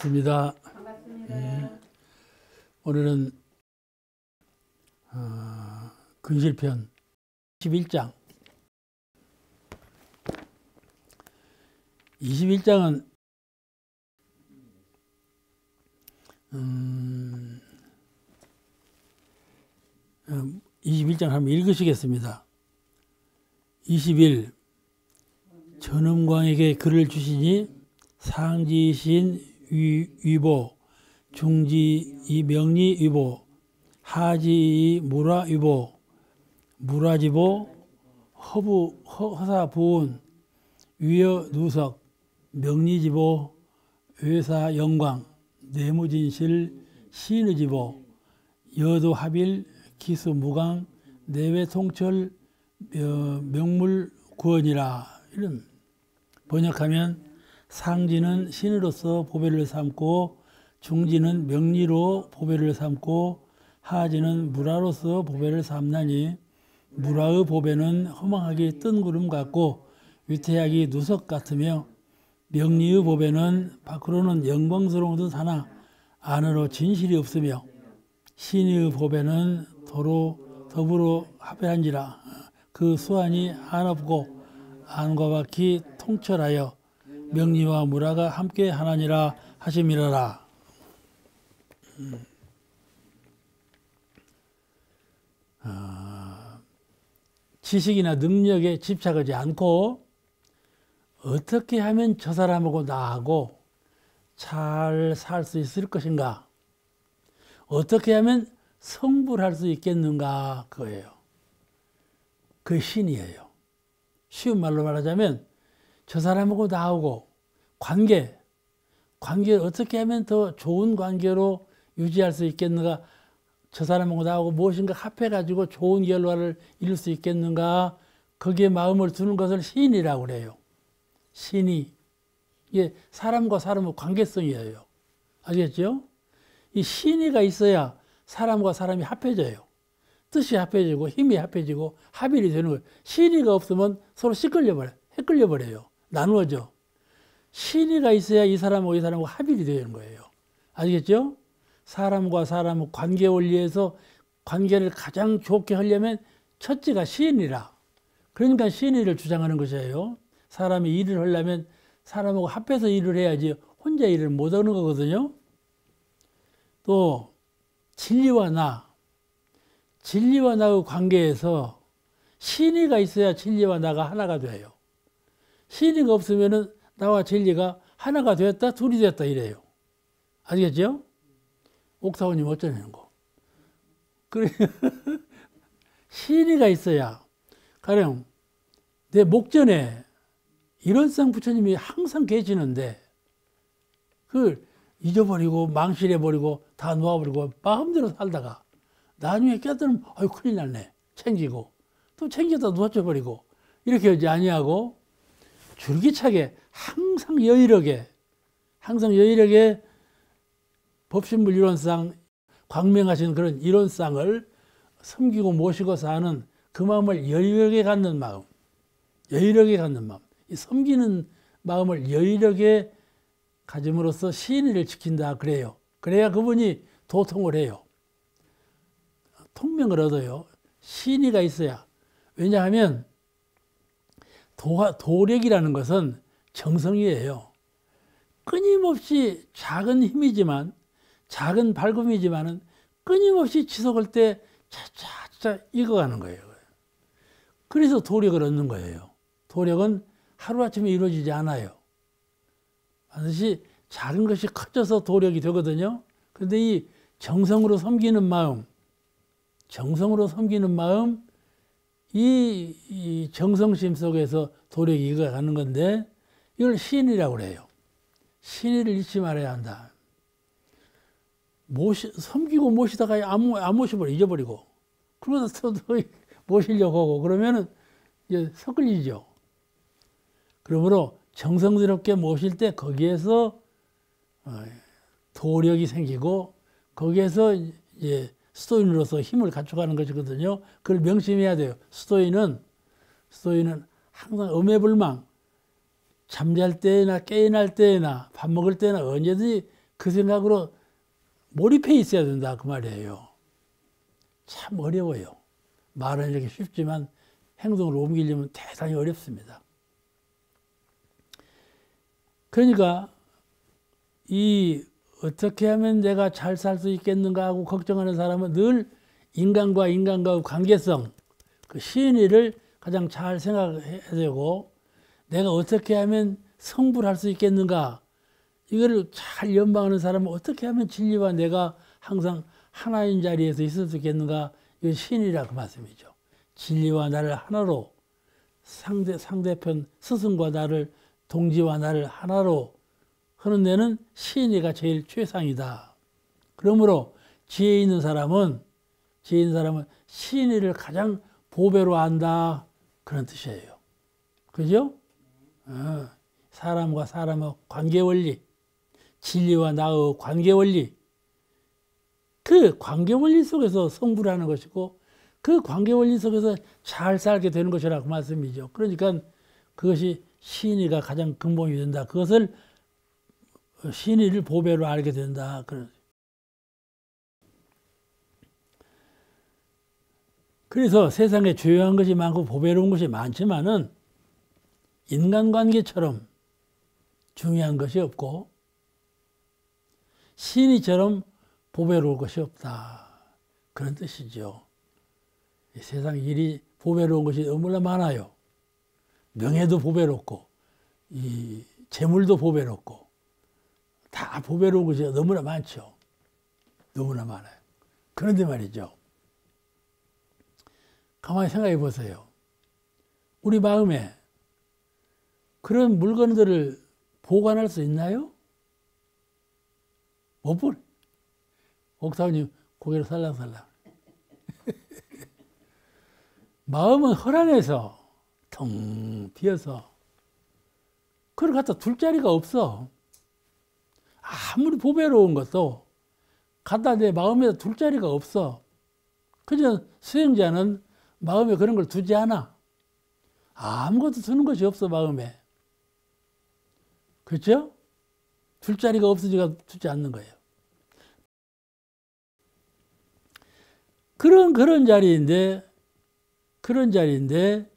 반갑습니다. 반갑습니다. 음. 오늘은 어, 근실편 11장 21장은 음, 21장 한번 읽으시겠습니다. 21 전음광에게 글을 주시니 상지신 위보, 중지 이 명리 위보, 하지 이 무라 위보, 무라지보, 허부 허 사 부운, 위여 누석, 명리지보, 외사 영광, 내무진실 신의지보, 여도 합일, 기수 무강, 내외 통철, 명물 구원이라. 이런 번역하면 상지는 신으로서 보배를 삼고 중지는 명리로 보배를 삼고 하지는 무라로서 보배를 삼나니 무라의 보배는 허망하게 뜬 구름 같고 위태하기 누석 같으며 명리의 보배는 밖으로는 영광스러운 듯 하나 안으로 진실이 없으며 신의 보배는 도로 더불어 합해한지라 그 수완이 한없고 안과 밖이 통철하여 명리와 무라가 함께 하나니라 하심이라라. 음. 아, 지식이나 능력에 집착하지 않고 어떻게 하면 저 사람하고 나하고 잘 살 수 있을 것인가? 어떻게 하면 성불할 수 있겠는가? 그거예요. 그 신이에요. 쉬운 말로 말하자면 저 사람하고 나하고 관계, 관계를 어떻게 하면 더 좋은 관계로 유지할 수 있겠는가? 저 사람하고 나하고 무엇인가 합해가지고 좋은 결과를 이룰 수 있겠는가? 거기에 마음을 두는 것을 신이라고 그래요. 신이. 이게 사람과 사람의 관계성이에요. 알겠죠? 이 신이가 있어야 사람과 사람이 합해져요. 뜻이 합해지고 힘이 합해지고 합일이 되는 거예요. 신이가 없으면 서로 시끌려 버려, 헷갈려 버려요. 나누어져. 신의가 있어야 이 사람하고 이 사람하고 합일이 되는 거예요. 아시겠죠? 사람과 사람 관계 원리에서 관계를 가장 좋게 하려면 첫째가 시인이라. 그러니까 시인을 주장하는 것이에요. 사람이 일을 하려면 사람하고 합해서 일을 해야지 혼자 일을 못 하는 거거든요. 또 진리와 나, 진리와 나의 관계에서 신의가 있어야 진리와 나가 하나가 돼요. 신의가 없으면은 나와 진리가 하나가 되었다, 둘이 되었다 이래요. 아시겠죠? 옥타원님 어쩌냐는 거. 그래. 신의가 있어야, 가령 내 목전에 이런상 부처님이 항상 계시는데, 그걸 잊어버리고 망실해버리고 다 놓아버리고 마음대로 살다가 나중에 깨달으면 아유 큰일 났네 챙기고 또 챙겨다 놓쳐버리고 이렇게 하지 아니하고 줄기차게 항상 여유롭게 항상 여유롭게 법신불 이론상 광명하신 그런 이론상을 섬기고 모시고 사는 그 마음을 여유롭게 갖는 마음 여유롭게 갖는 마음 이 섬기는 마음을 여유롭게 가짐으로써 신의를 지킨다 그래요. 그래야 그분이 도통을 해요. 통명을 얻어요. 신의가 있어야. 왜냐하면 도, 도력이라는 것은 정성이에요. 끊임없이 작은 힘이지만 작은 발금이지만은 끊임없이 지속할 때 차차차 익어가는 거예요. 그래서 도력을 얻는 거예요. 도력은 하루아침에 이루어지지 않아요. 반드시 작은 것이 커져서 도력이 되거든요. 그런데 이 정성으로 섬기는 마음, 정성으로 섬기는 마음, 이, 이 정성심 속에서 도력이 익어가는 건데 이걸 신이라고 그래요. 신의를 잊지 말아야 한다. 모시, 섬기고 모시다가 안, 안 모셔버려, 잊어버리고. 그러다 또, 또 모시려고 하고 그러면은 이제 섞을리죠. 그러므로 정성스럽게 모실 때 거기에서 어, 도력이 생기고 거기에서 이제 스토인으로서 힘을 갖춰가는 것이거든요. 그걸 명심해야 돼요. 스토인은 스토인은 항상 음해불망 잠잘 때나 깨어날 때나 밥 먹을 때나 언제든지 그 생각으로 몰입해 있어야 된다 그 말이에요. 참 어려워요. 말은 이렇게 쉽지만 행동으로 옮기려면 대단히 어렵습니다. 그러니까 이 어떻게 하면 내가 잘 살 수 있겠는가 하고 걱정하는 사람은 늘 인간과 인간과의 관계성, 그 시인이를 가장 잘 생각해야 되고 내가 어떻게 하면 성불할 수 있겠는가 이거를 잘 연방하는 사람은 어떻게 하면 진리와 내가 항상 하나인 자리에서 있을 수 있겠는가 이건 신이라 그 말씀이죠. 진리와 나를 하나로 상대 상대편 스승과 나를 동지와 나를 하나로 하는 데는 시인이가 제일 최상이다. 그러므로 지혜 있는 사람은 지혜 있는 사람은 시인이를 가장 보배로 안다 그런 뜻이에요. 그죠? 어, 사람과 사람의 관계 원리, 진리와 나의 관계 원리, 그 관계 원리 속에서 성불하는 것이고 그 관계 원리 속에서 잘 살게 되는 것이라고 말씀이죠. 그러니까 그것이 신의가 가장 근본이 된다. 그것을 신의를 보배로 알게 된다. 그래서 세상에 주요한 것이 많고 보배로운 것이 많지만은 인간관계처럼 중요한 것이 없고 신이처럼 보배로울 것이 없다. 그런 뜻이죠. 세상 일이 보배로운 것이 너무나 많아요. 명예도 보배롭고, 이 재물도 보배롭고, 다 보배로운 것이 너무나 많죠. 너무나 많아요. 그런데 말이죠. 가만히 생각해 보세요. 우리 마음에 그런 물건들을 보관할 수 있나요? 못 볼. 옥사님 고개를 살랑살랑. 마음은 허랑해서 텅 비어서 그걸 갖다 둘 자리가 없어. 아무리 보배로운 것도 갖다 내 마음에다 둘 자리가 없어. 그저 수행자는 마음에 그런 걸 두지 않아. 아무것도 두는 것이 없어, 마음에. 그렇죠? 둘 자리가 없으니까 두지 않는 거예요. 그런 그런 자리인데 그런 자리인데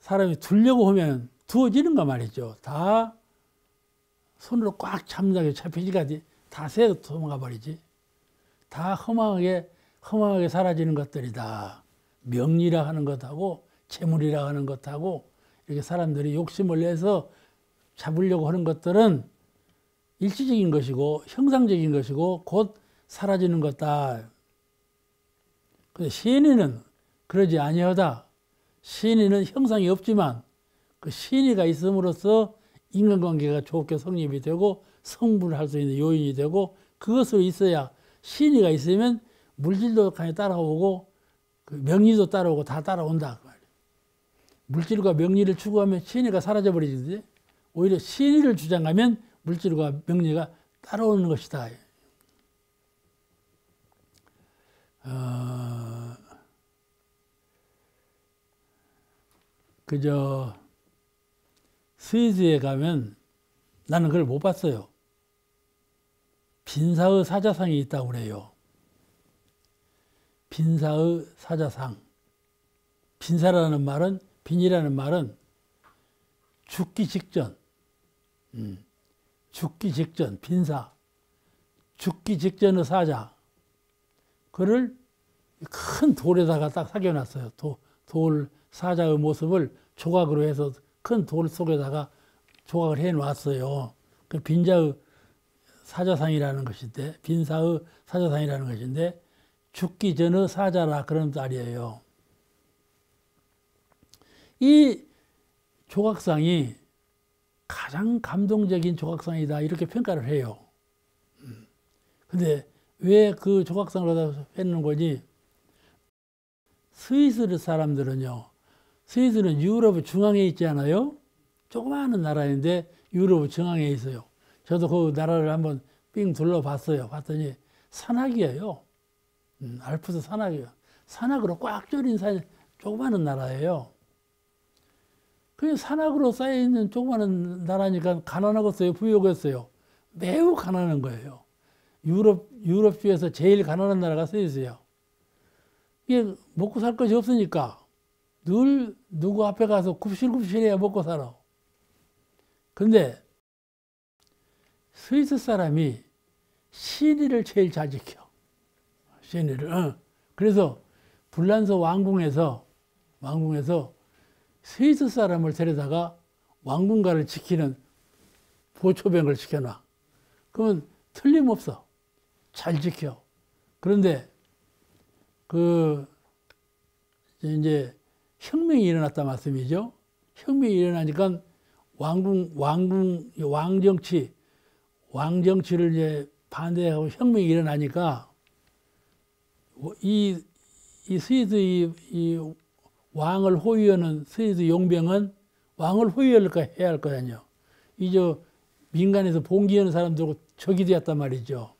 사람이 두려고 하면 두어지는가 말이죠. 다 손으로 꽉 잠자게 잡히지가 다 새어 도망가 버리지. 다 허망하게 허망하게 사라지는 것들이다. 명리라 하는 것하고 재물이라 하는 것하고 이렇게 사람들이 욕심을 내서 잡으려고 하는 것들은 일시적인 것이고 형상적인 것이고 곧 사라지는 것다. 근데 시인이는 그러지 아니하다. 시인이는 형상이 없지만 그 시인이가 있음으로써 인간관계가 좋게 성립이 되고 성불할 수 있는 요인이 되고 그것으로 있어야 시인이가 있으면 물질도 간에 따라오고 그 명리도 따라오고 다 따라온다. 그 물질과 명리를 추구하면 시인이가 사라져 버리지. 오히려 시인이를 주장하면 물질과 명리가 따라오는 것이다. 어, 그저 스위스에 가면 나는 그걸 못 봤어요. 빈사의 사자상이 있다고 그래요. 빈사의 사자상. 빈사라는 말은 빈이라는 말은 죽기 직전, 음, 죽기 직전 빈사, 죽기 직전의 사자. 그를 큰 돌에다가 딱 사겨놨어요. 도, 돌 사자의 모습을 조각으로 해서 큰 돌 속에다가 조각을 해 놨어요. 그 빈자의 사자상이라는 것인데, 빈사의 사자상이라는 것인데, 죽기 전의 사자라 그런 말이에요. 이 조각상이 가장 감동적인 조각상이다 이렇게 평가를 해요. 음. 근데 왜 그 조각상을 갖다 했는 거지? 스위스 사람들은요, 스위스는 유럽 중앙에 있지 않아요? 조그마한 나라인데 유럽 중앙에 있어요. 저도 그 나라를 한번 삥 둘러봤어요. 봤더니 산악이에요. 음, 알프스 산악이요. 산악으로 꽉 졸인 산, 조그마한 나라예요. 그 산악으로 쌓여있는 조그마한 나라니까 가난하겠어요? 부유하겠어요? 매우 가난한 거예요. 유럽 유럽 중에서 제일 가난한 나라가 스위스예요. 이게 먹고 살 것이 없으니까 늘 누구 앞에 가서 굽실굽실해야 먹고 살아. 근데 스위스 사람이 신의를 제일 잘 지켜. 신의를. 어. 그래서 불란서 왕궁에서 왕궁에서 스위스 사람을 데려다가 왕궁가를 지키는 보초병을 시켜놔. 그러면 틀림없어. 잘 지켜. 그런데 그 이제 혁명이 일어났다 말씀이죠. 혁명이 일어나니까 왕궁 왕궁 왕정치 왕정치를 이제 반대하고 혁명이 일어나니까 이, 이 스위스 이, 이 왕을 호위하는 스위스 용병은 왕을 호위할 거 해야 할 거아니요. 이제 민간에서 봉기하는 사람들하고 적이 되었단 말이죠.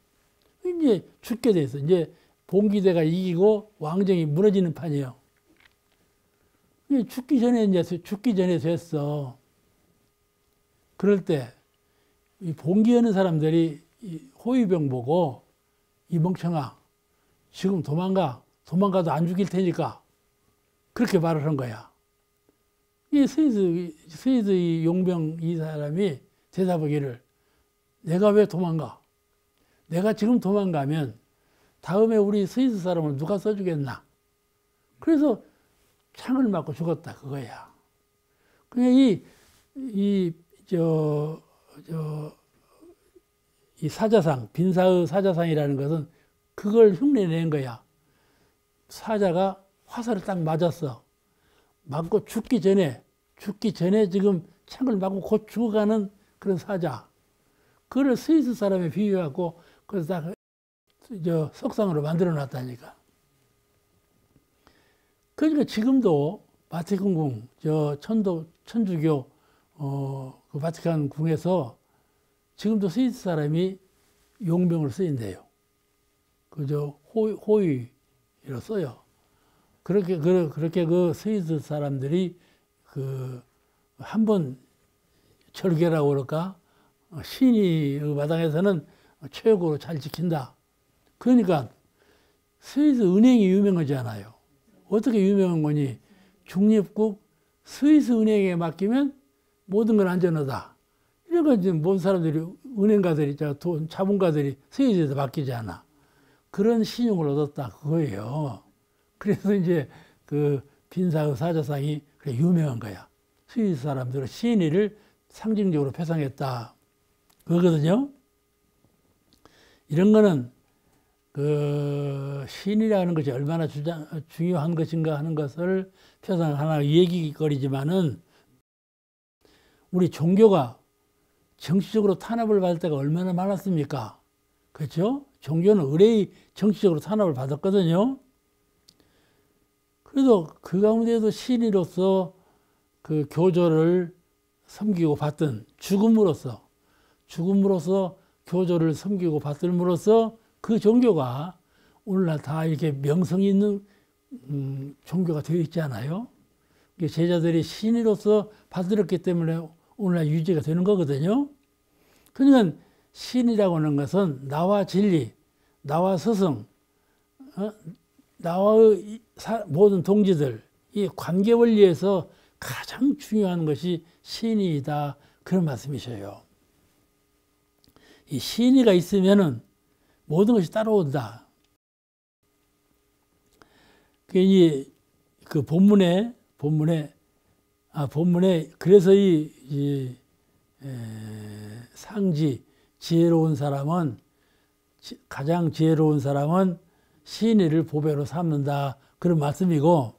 이제 죽게 돼 있어. 이제 봉기대가 이기고 왕정이 무너지는 판이에요. 죽기 전에 이제 죽기 전에 됐어. 그럴 때 이 봉기하는 사람들이 호위병 보고 이 멍청아 지금 도망가 도망가도 안 죽일 테니까 그렇게 말을 한 거야. 이 스위스 스위스 이 용병 이 사람이 대답하기를 내가 왜 도망가? 내가 지금 도망가면 다음에 우리 스위스 사람을 누가 써주겠나? 그래서 창을 맞고 죽었다 그거야. 그냥 이, 이, 저, 저, 이 사자상, 빈사의 사자상이라는 것은 그걸 흉내낸 거야. 사자가 화살을 딱 맞았어. 맞고 죽기 전에, 죽기 전에 지금 창을 맞고 곧 죽어가는 그런 사자. 그걸 스위스 사람에 비유하고, 그래서 딱, 저, 석상으로 만들어 놨다니까. 그러니까 지금도 바티칸궁, 저, 천도, 천주교, 어, 그 바티칸 궁에서 지금도 스위스 사람이 용병을 쓰인대요. 그저 호위, 로 써요. 그렇게, 그렇게 그 스위스 사람들이 그, 한 번 절개라고 그럴까? 신이 그 마당에서는 최고로 잘 지킨다. 그러니까 스위스 은행이 유명하잖아요. 어떻게 유명한 거니? 중립국 스위스 은행에 맡기면 모든 건 안전하다. 거 이제 모든 사람들이 은행가들이 돈 자본가들이 스위스에서 맡기잖아. 그런 신용을 얻었다 그거예요. 그래서 이제 그 빈사의 사자상이 유명한 거야. 스위스 사람들은 신의를 상징적으로 표상했다. 그거거든요. 이런 거는 그 신이라는 것이 얼마나 주장, 중요한 것인가 하는 것을 표상 하나 얘기거리지만은 우리 종교가 정치적으로 탄압을 받을 때가 얼마나 많았습니까? 그렇죠? 종교는 의뢰의 정치적으로 탄압을 받았거든요. 그래도 그 가운데도 신이로서 그 교조를 섬기고 받던 죽음으로써 죽음으로써 교조를 섬기고 받들므로써 그 종교가 오늘날 다 이렇게 명성이 있는 음, 종교가 되어 있지 않아요? 제자들이 신이로서 받들었기 때문에 오늘날 유지가 되는 거거든요. 그러니까 신이라고 하는 것은 나와 진리, 나와 스승, 어? 나와의 모든 동지들, 이 관계 원리에서 가장 중요한 것이 신이다. 그런 말씀이셔요. 이 신의가 있으면은 모든 것이 따라온다. 괜히 그 본문에 본문에 아 본문에 그래서 이, 이 에, 상지 지혜로운 사람은 가장 지혜로운 사람은 신의를 보배로 삼는다 그런 말씀이고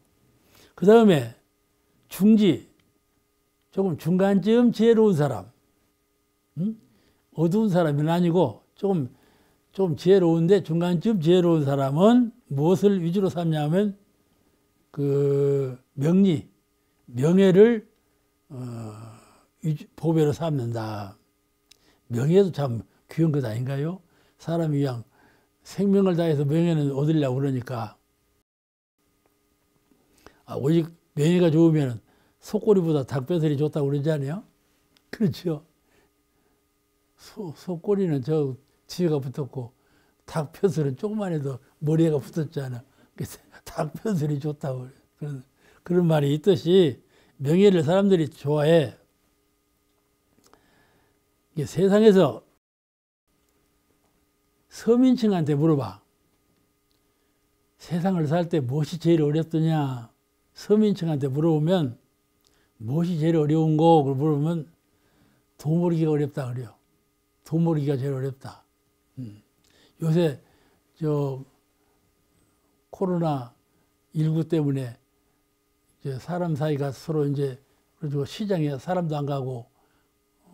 그 다음에 중지 조금 중간쯤 지혜로운 사람 응? 어두운 사람은 아니고 조금 좀 지혜로운데 중간쯤 지혜로운 사람은 무엇을 위주로 삼냐면 그 명리, 명예를 어, 보배로 삼는다. 명예도 참 귀한 것 아닌가요? 사람이 그냥 생명을 다해서 명예는 얻으려고 그러니까 아, 오직 명예가 좋으면 속꼬리보다 닭뼈살이 좋다고 그러지 않아요? 그렇죠. 소, 소꼬리는 저 뒤에가 붙었고 닭뼈슬은 조금만 해도 머리가 붙었잖아. 그래서 닭뼈슬이 좋다고 그런 그런 말이 있듯이 명예를 사람들이 좋아해. 세상에서 서민층한테 물어봐. 세상을 살 때 무엇이 제일 어렵더냐? 서민층한테 물어보면 무엇이 제일 어려운 거? 그걸 물어보면 도모르기가 어렵다 그래요. 도모르기가 제일 어렵다. 음. 요새 저 코로나 19 때문에 이제 사람 사이가 서로 이제 그래가지고 시장에 사람도 안 가고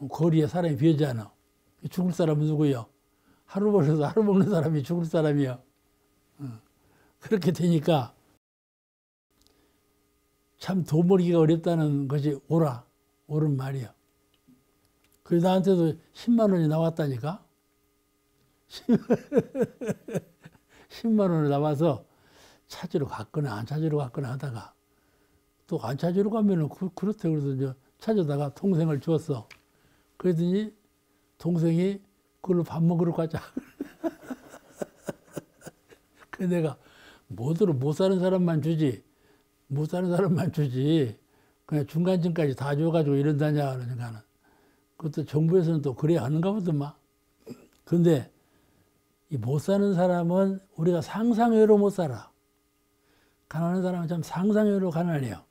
거리에 사람이 비어지않아 죽을 사람은 누구요? 하루 벌어서 하루 먹는 사람이 죽을 사람이야. 어. 그렇게 되니까 참 도모르기가 어렵다는 것이 오라, 옳은 말이야. 그래서 나한테도 10만 원이 나왔다니까? 10만 원을 나와서 찾으러 갔거나 안 찾으러 갔거나 하다가 또 안 찾으러 가면은 그, 그렇대 그래서 이제 찾아다가 동생을 주었어. 그랬더니 동생이 그걸로 밥 먹으러 가자. 그래 내가 뭐대로 못 사는 사람만 주지 못 사는 사람만 주지 그냥 중간층까지 다 줘가지고 이런다냐 그러니까는 그것도 정부에서는 또 그래야 하는가 보더만. 근데 이 못 사는 사람은 우리가 상상외로 못 살아. 가난한 사람은 참 상상외로 가난해요.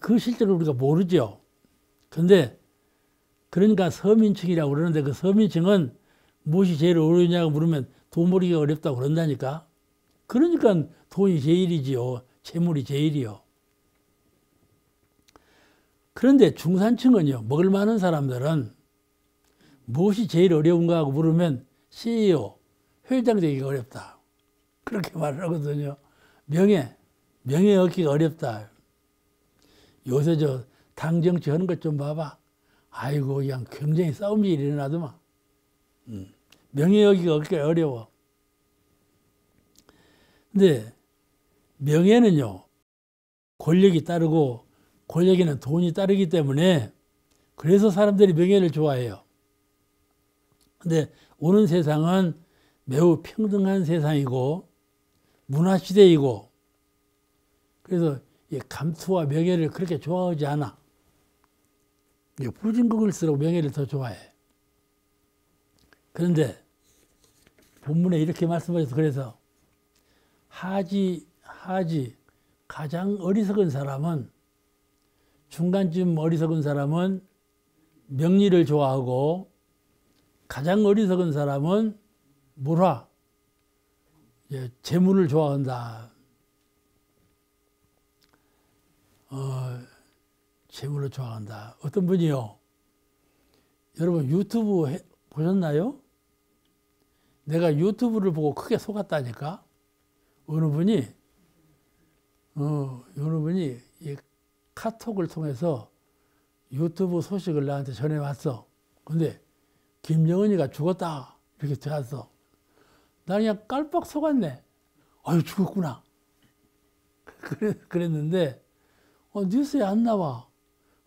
그 실제로 우리가 모르죠. 근데 그러니까 서민층이라고 그러는데 그 서민층은 무엇이 제일 어려우냐고 물으면 돈 벌기가 어렵다고 그런다니까. 그러니까 돈이 제일이지요. 재물이 제일이요. 그런데 중산층은요, 먹을 많은 사람들은 무엇이 제일 어려운가 하고 물으면 CEO, 회장 되기가 어렵다. 그렇게 말을 하거든요. 명예, 명예 얻기가 어렵다. 요새 저 당정치 하는 것 좀 봐봐. 아이고, 그냥 굉장히 싸움이 일어나더만. 음. 명예 얻기가 얻기가 어려워. 근데 명예는요, 권력이 따르고 권력에는 돈이 따르기 때문에 그래서 사람들이 명예를 좋아해요. 근데 오는 세상은 매우 평등한 세상이고 문화시대이고 그래서 감투와 명예를 그렇게 좋아하지 않아. 부진극을수록 명예를 더 좋아해. 그런데 본문에 이렇게 말씀하셔서 그래서 하지 하지 가장 어리석은 사람은 중간쯤 어리석은 사람은 명리를 좋아하고 가장 어리석은 사람은 물화, 예, 재물을 좋아한다. 어, 재물을 좋아한다. 어떤 분이요? 여러분 유튜브 해, 보셨나요? 내가 유튜브를 보고 크게 속았다니까? 어느 분이, 어, 어느 분이 이 카톡을 통해서 유튜브 소식을 나한테 전해왔어. 근데 김정은이가 죽었다. 이렇게 되었어. 나 그냥 깔빡 속았네. 아유, 죽었구나. 그랬는데, 어, 뉴스에 안 나와.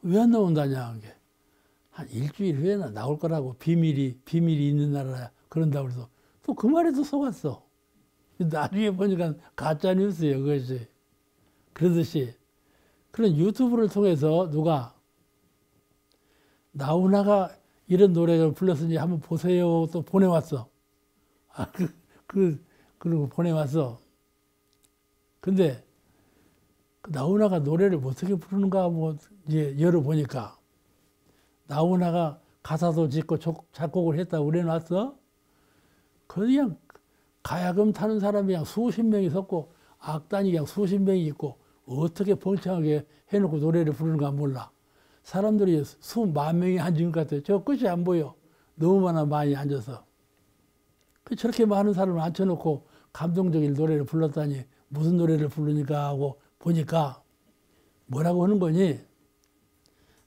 왜 안 나온다냐, 그게. 한 일주일 후에 나 나올 거라고. 비밀이, 비밀이 있는 나라야. 그런다고 그래서. 또 그 말에도 속았어. 나중에 보니까 가짜 뉴스예요, 그것이. 그러듯이. 그런 유튜브를 통해서 누가 나훈아가 이런 노래를 불렀으니 한번 보세요. 또 보내왔어. 아, 그, 그, 그리고 보내왔어. 근데 그 나훈아가 노래를 어떻게 부르는가 뭐 이제 열어보니까 나훈아가 가사도 짓고 작곡을 했다고 그래놨어. 그냥 가야금 타는 사람이 그냥 수십 명이 섰고 악단이 그냥 수십 명이 있고 어떻게 벙청하게 해놓고 노래를 부르는가 몰라. 사람들이 수만 명이 앉은 것 같아요. 저 끝이 안 보여. 너무 많아 많이 앉아서. 그 저렇게 많은 사람을 앉혀놓고 감동적인 노래를 불렀다니 무슨 노래를 부르니까 하고 보니까 뭐라고 하는 거니?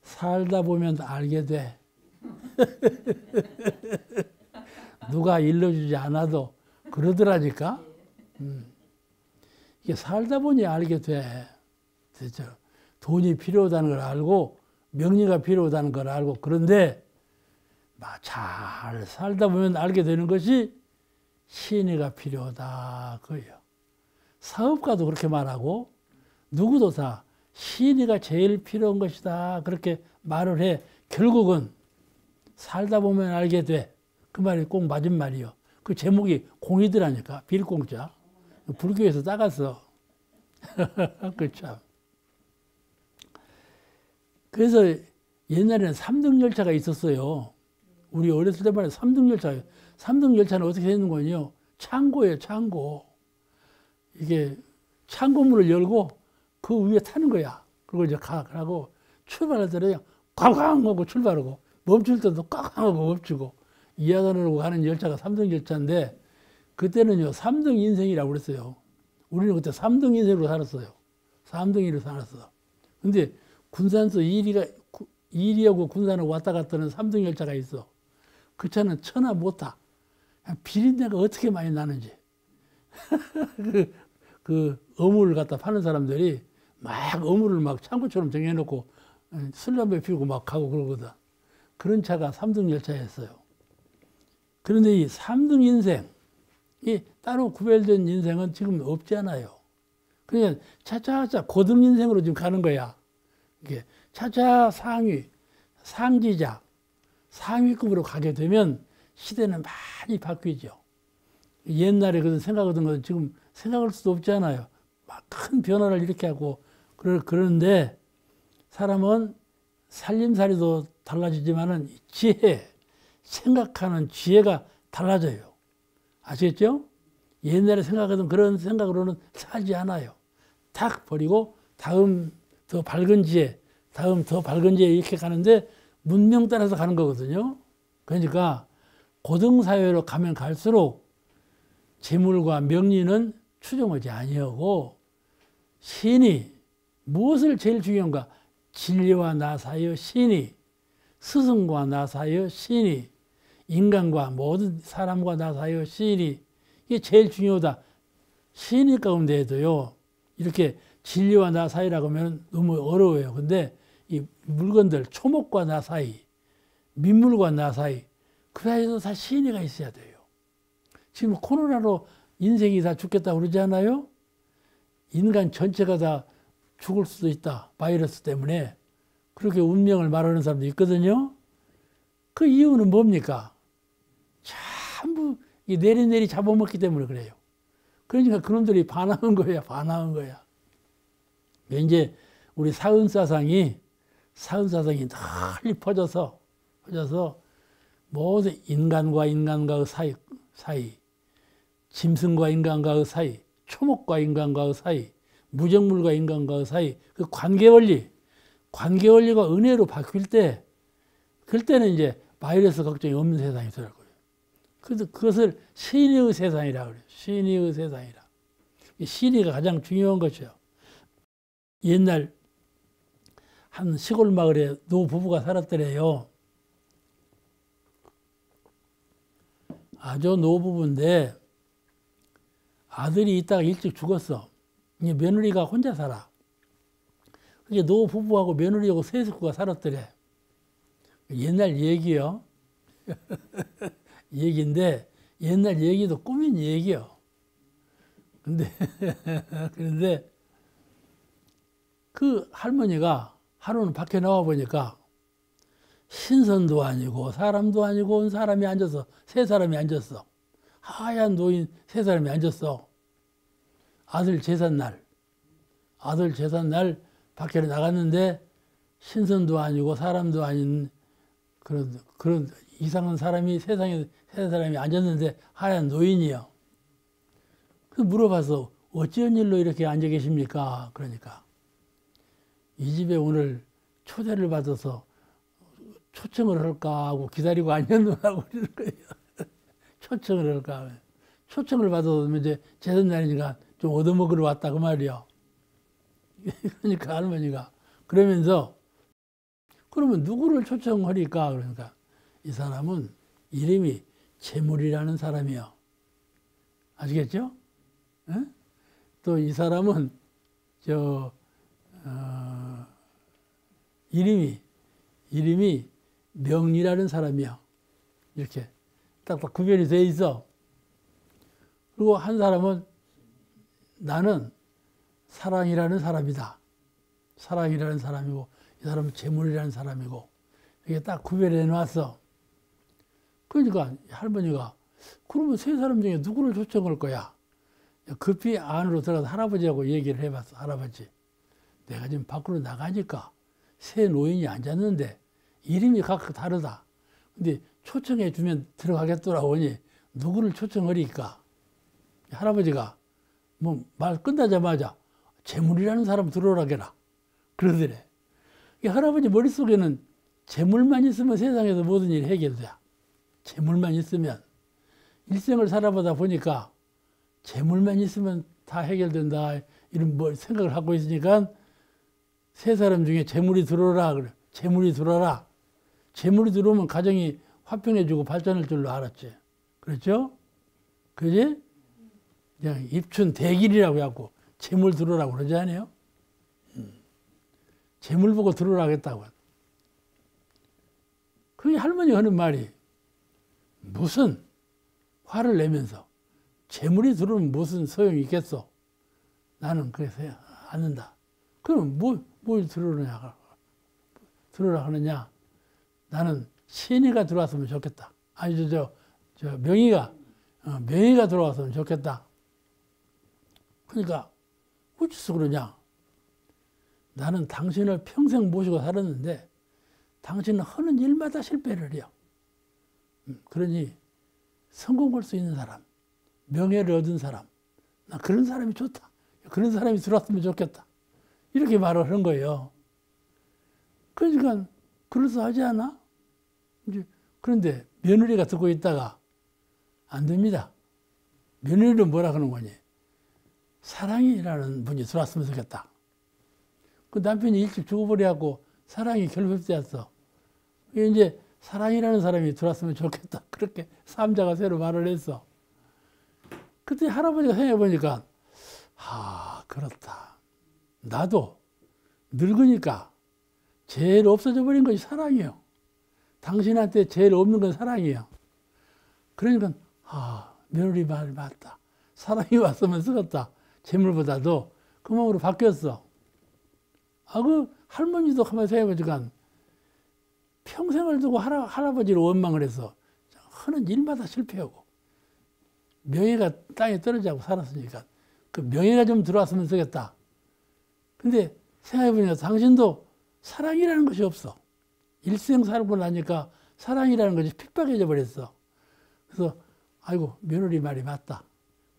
살다 보면 알게 돼. 누가 일러주지 않아도 그러더라니까. 음. 이게 살다 보니 알게 돼. 됐죠. 돈이 필요하다는 걸 알고 명리가 필요하다는 걸 알고 그런데 잘 살다 보면 알게 되는 것이 신의가 필요하다 그예요. 사업가도 그렇게 말하고 누구도 다 신의가 제일 필요한 것이다 그렇게 말을 해. 결국은 살다 보면 알게 돼. 그 말이 꼭 맞은 말이요. 그 제목이 공이더라니까 빌공자. 불교에서 따갔어. 그렇죠. 그래서 옛날에는 3등 열차가 있었어요. 우리 어렸을 때만 해도 3등 열차. 3등 열차는 어떻게 되는 거냐? 창고예요, 창고. 이게 창고문을 열고 그 위에 타는 거야. 그리고 이제 가, 라고 출발할 때는 꽝꽝 하고 출발하고 멈출 때도 꽝꽝 하고 멈추고 이하단으로 가는 열차가 3등 열차인데 그때는요, 3등 인생이라고 그랬어요. 우리는 그때 3등 인생으로 살았어요. 3등이로 살았어. 근데 군산서 이리가, 이리하고 군산을 왔다 갔다 하는 3등 열차가 있어. 그 차는 천하 못 타. 비린내가 어떻게 많이 나는지. 그, 그 어물을 갖다 파는 사람들이 막 어물을 막 창고처럼 정해놓고 술, 담배 피우고 막 가고 그러거든. 그런 차가 3등 열차였어요. 그런데 이 3등 인생, 이 따로 구별된 인생은 지금 없지 않아요. 그냥 차차차 고등 인생으로 지금 가는 거야. 이게 차차 상위, 상지자, 상위급으로 가게 되면 시대는 많이 바뀌죠. 옛날에 그런 생각하던 것은 지금 생각할 수도 없잖아요. 막 큰 변화를 이렇게 하고 그러는데 사람은 살림살이도 달라지지만은 지혜, 생각하는 지혜가 달라져요. 아시겠죠? 옛날에 생각하던 그런 생각으로는 살지 않아요. 탁 버리고 다음 더 밝은 지혜, 다음 더 밝은 지혜 이렇게 가는데 문명 따라서 가는 거거든요. 그러니까 고등사회로 가면 갈수록 재물과 명리는 추정하지 아니하고 신이 무엇을 제일 중요한가? 진리와 나 사이의 신이 스승과 나 사이의 신이 인간과 모든 사람과 나 사이의 신이 이게 제일 중요하다. 신이 가운데에도요 이렇게 진리와 나 사이라고 하면 너무 어려워요. 근데 이 물건들 초목과 나 사이, 민물과 나 사이 그 사이에도 다 신의가 있어야 돼요. 지금 코로나로 인생이 다 죽겠다고 그러지 않아요? 인간 전체가 다 죽을 수도 있다. 바이러스 때문에. 그렇게 운명을 말하는 사람도 있거든요. 그 이유는 뭡니까? 전부 내리내리 잡아먹기 때문에 그래요. 그러니까 그놈들이 반항한 거야, 반항한 거야. 이제 우리 사은 사상이, 사은사상이 널리 퍼져서, 퍼져서 모든 인간과 인간과의 사이, 사이, 짐승과 인간과의 사이, 초목과 인간과의 사이, 무정물과 인간과의 사이, 그 관계 원리, 관계 원리가 은혜로 바뀔 때, 그때는 이제 바이러스 걱정이 없는 세상이 될 거예요. 그래서 그것을 신의 세상이라 그래요. 신의 세상이라. 신의가 가장 중요한 것이요. 옛날 한 시골 마을에 노 부부가 살았더래요. 아주 노 부부인데 아들이 있다가 일찍 죽었어. 이제 며느리가 혼자 살아. 그게 노 부부하고 며느리하고 세 식구가 살았더래. 옛날 얘기요. 얘기인데 옛날 얘기도 꾸민 얘기요. 근데 그런데 그 할머니가 하루는 밖에 나와 보니까 신선도 아니고 사람도 아니고 온 사람이 앉아서 세 사람이 앉았어. 하얀 노인 세 사람이 앉았어. 아들 제삿날 아들 제삿날 밖에 나갔는데 신선도 아니고 사람도 아닌 그런 그런 이상한 사람이 세상에 세 사람이 앉았는데 하얀 노인이요. 그 물어봐서 어찌한 일로 이렇게 앉아 계십니까? 그러니까 이 집에 오늘 초대를 받아서 초청을 할까 하고 기다리고 앉았느라고 그러는 거예요. 초청을 할까. 초청을 받아서 이제 제삿날이니까 좀 얻어먹으러 왔다 그 말이요. 그러니까 할머니가 그러면서 그러면 누구를 초청하니까 그러니까 이 사람은 이름이 재물이라는 사람이요. 아시겠죠? 또 이 사람은 저 어, 이름이 이름이 명리라는 사람이야. 이렇게 딱딱 구별이 돼 있어. 그리고 한 사람은 나는 사랑이라는 사람이다. 사랑이라는 사람이고 이 사람은 재물이라는 사람이고 이게 딱 구별해 놨어. 그러니까 할머니가 그러면 세 사람 중에 누구를 초청할 거야? 급히 안으로 들어가서 할아버지하고 얘기를 해봤어. 할아버지, 내가 지금 밖으로 나가니까 새 노인이 앉았는데 이름이 각각 다르다. 근데 초청해 주면 들어가겠더라고 하니 누구를 초청하리까? 할아버지가 뭐 말 끝나자마자 재물이라는 사람 들어오라게라. 그러더래. 이 할아버지 머릿속에는 재물만 있으면 세상에서 모든 일이 해결돼. 재물만 있으면. 일생을 살아보다 보니까 재물만 있으면 다 해결된다. 이런 뭐 생각을 하고 있으니까 세 사람 중에 재물이 들어오라. 그래. 재물이 들어오라. 재물이 들어오면 가정이 화평해지고 발전할 줄로 알았지. 그렇죠? 그지? 그냥 입춘 대길이라고 해갖고 재물 들어오라고 그러지 않아요? 음. 재물 보고 들어오라겠다고. 그게 할머니가 하는 말이 무슨 화를 내면서 재물이 들어오면 무슨 소용이 있겠어? 나는 그래서 않는다. 그럼 뭐, 뭘 들어오느냐? 들어오라 하느냐? 나는 신이가 들어왔으면 좋겠다. 아니, 저, 저, 저 명의가, 어, 명의가 들어왔으면 좋겠다. 그러니까, 어째서 그러냐? 나는 당신을 평생 모시고 살았는데, 당신은 하는 일마다 실패를 해요. 음, 그러니, 성공할 수 있는 사람, 명예를 얻은 사람, 나 그런 사람이 좋다. 그런 사람이 들어왔으면 좋겠다. 이렇게 말을 하는 거예요. 그러니까, 그럴싸하지 않아? 이제 그런데 며느리가 듣고 있다가 안 됩니다. 며느리는 뭐라 그러는 거니? 사랑이라는 분이 들어왔으면 좋겠다. 그 남편이 일찍 죽어버려갖고 사랑이 결핍되었어. 이제 사랑이라는 사람이 들어왔으면 좋겠다. 그렇게 삼자가 새로 말을 했어. 그때 할아버지가 생각해보니까, 아, 그렇다. 나도 늙으니까 제일 없어져 버린 것이 사랑이에요. 당신한테 제일 없는 건 사랑이에요. 그러니까 아 며느리 말 맞다. 사랑이 왔으면 쓰겠다. 재물보다도 그 마음으로 바뀌었어. 아 그 할머니도 가만히 생각해보니까 평생을 두고 할아, 할아버지를 원망을 해서 하는 일마다 실패하고 명예가 땅에 떨어지고 살았으니까 그 명예가 좀 들어왔으면 쓰겠다. 근데 생각해보니까 당신도 사랑이라는 것이 없어. 일생 살고 나니까 사랑이라는 것이 핍박해져 버렸어. 그래서 아이고 며느리 말이 맞다.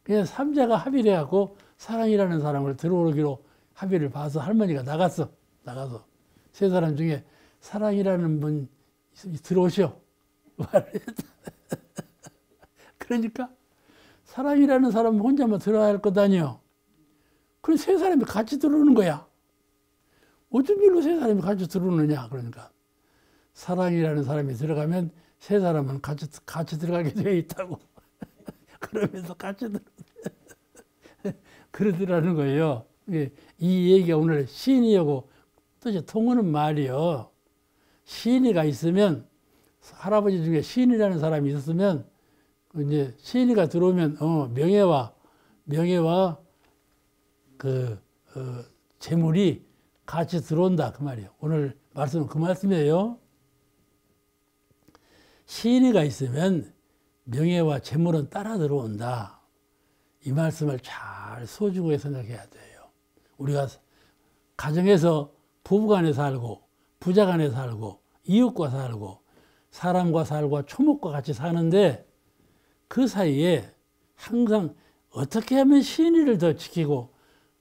그냥 삼자가 합의를 해갖고 사랑이라는 사람을 들어오기로 합의를 봐서 할머니가 나갔어. 나가서 세 사람 중에 사랑이라는 분 들어오시오. 그러니까 사랑이라는 사람 혼자만 들어야 할 것 아니요. 그럼 세 사람이 같이 들어오는 거야. 어쩐 일로 세 사람이 같이 들어오느냐. 그러니까 사랑이라는 사람이 들어가면 세 사람은 같이, 같이 들어가게 되어 있다고. 그러면서 같이 들어. 그러더라는 거예요. 이 얘기가 오늘 시인이하고 뜻이 통하는 말이요. 시인이가 있으면 할아버지 중에 시인이라는 사람이 있었으면 그 이제 시인이가 들어오면 어, 명예와 명예와 그 어, 재물이 같이 들어온다 그 말이에요. 오늘 말씀은 그 말씀이에요. 시인이가 있으면 명예와 재물은 따라 들어온다. 이 말씀을 잘 소중하게 생각해야 돼요. 우리가 가정에서 부부간에 살고 부자간에 살고 이웃과 살고 사람과 살고 초목과 같이 사는데 그 사이에 항상 어떻게 하면 신의를 더 지키고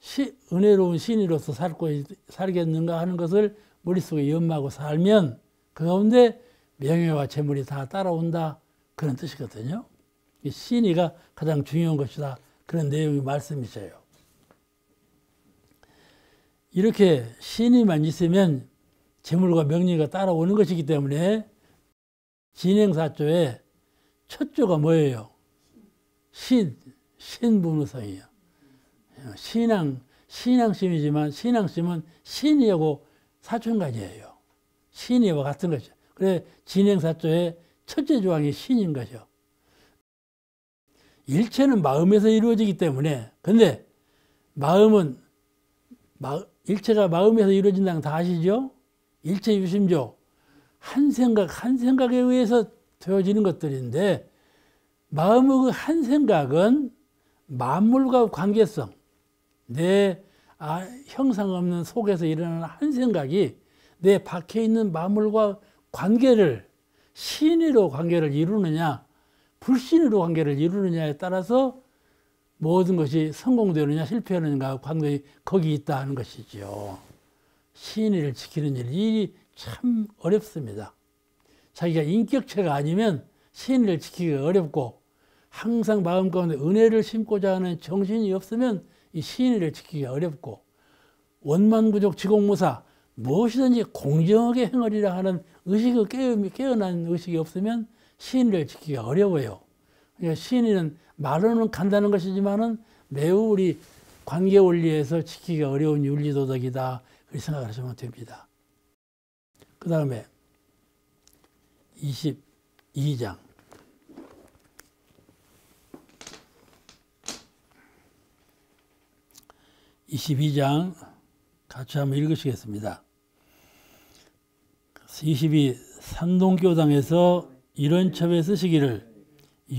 시, 은혜로운 신의로서 살고 살겠는가 하는 것을 머릿속에 연마하고 살면 그 가운데 명예와 재물이 다 따라온다 그런 뜻이거든요. 신의가 가장 중요한 것이다 그런 내용의 말씀이세요. 이렇게 신의만 있으면 재물과 명예가 따라오는 것이기 때문에 진행사조의 첫 조가 뭐예요? 신, 신부무성이에요. 신앙, 신앙심이지만 신앙심은 신이하고 사촌가지예요. 신이와 같은 것이죠. 그래 진행사조의 첫째 조항이 신인 것이요. 일체는 마음에서 이루어지기 때문에 근데 마음은 마, 일체가 마음에서 이루어진다는 다 아시죠? 일체 유심조 한 생각 한 생각에 의해서 되어지는 것들인데 마음의 그 한 생각은 만물과 관계성 내 아, 형상 없는 속에서 일어나는 한 생각이 내 박혀 있는 만물과 관계를 신의로 관계를 이루느냐 불신으로 관계를 이루느냐에 따라서 모든 것이 성공되느냐 실패하느냐 관계 거기 있다 하는 것이죠. 신의를 지키는 일이 참 어렵습니다. 자기가 인격체가 아니면 신의를 지키기가 어렵고 항상 마음 가운데 은혜를 심고자 하는 정신이 없으면 이 신의를 지키기가 어렵고 원만구족 지공무사 무엇이든지 공정하게 행하리라 하는 의식을 깨어, 깨어난 의식이 없으면 시인을 지키기가 어려워요. 그러니까 시인은 말로는 간다는 것이지만은 매우 우리 관계 원리에서 지키기가 어려운 윤리 도덕이다. 그렇게 생각하시면 됩니다. 그 다음에 22장. 22장 같이 한번 읽으시겠습니다. 22 산동교당에서 이런 첩에 쓰시기를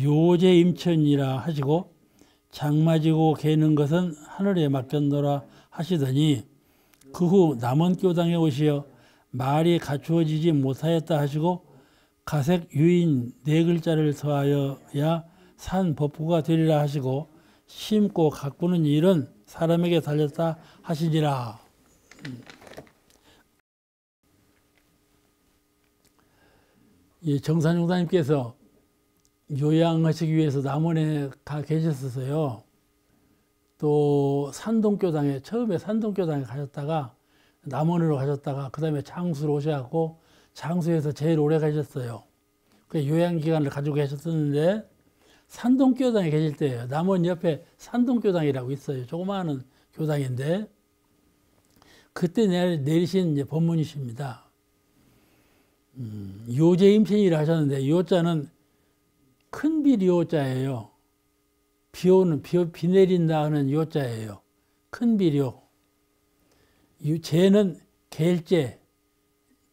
요제 임천이라 하시고 장마지고 개는 것은 하늘에 맡겼노라 하시더니 그 후 남원 교당에 오시어 말이 갖추어지지 못하였다 하시고 가색 유인 네 글자를 더하여야 산 법구가 되리라 하시고 심고 가꾸는 일은 사람에게 달렸다 하시니라. 이 정산용사님께서 요양하시기 위해서 남원에 가 계셨어요. 또 산동교당에 처음에 산동교당에 가셨다가 남원으로 가셨다가 그 다음에 장수로 오셔갖고 장수에서 제일 오래 가셨어요. 그 요양 기간을 가지고 계셨었는데 산동교당에 계실 때예요. 남원 옆에 산동교당이라고 있어요. 조그마한 교당인데 그때 내리신 법문이십니다. 음, 요제 임신이라 하셨는데 요자는 큰 비료자예요. 비 오는 비, 비 내린다 하는 요자예요. 큰 비료. 제는 갤제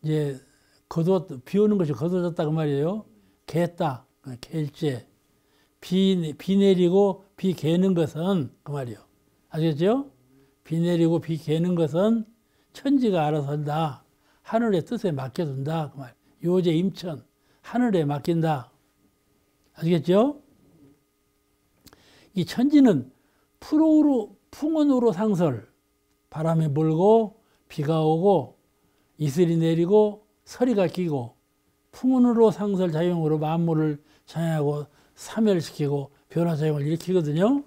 이제 거둬 비 오는 것이 거둬졌다 그 말이에요. 개다 갤제 비, 비 내리고 비 개는 것은 그 말이요. 아시겠죠? 비 내리고 비 개는 것은 천지가 알아서 한다. 하늘의 뜻에 맡겨둔다. 그 말. 요제 임천. 하늘에 맡긴다. 아시겠죠? 이 천지는 풀으로, 풍운으로 상설. 바람이 불고, 비가 오고, 이슬이 내리고, 서리가 끼고, 풍운으로 상설 작용으로 만물을 장하고 사멸시키고 변화작용을 일으키거든요.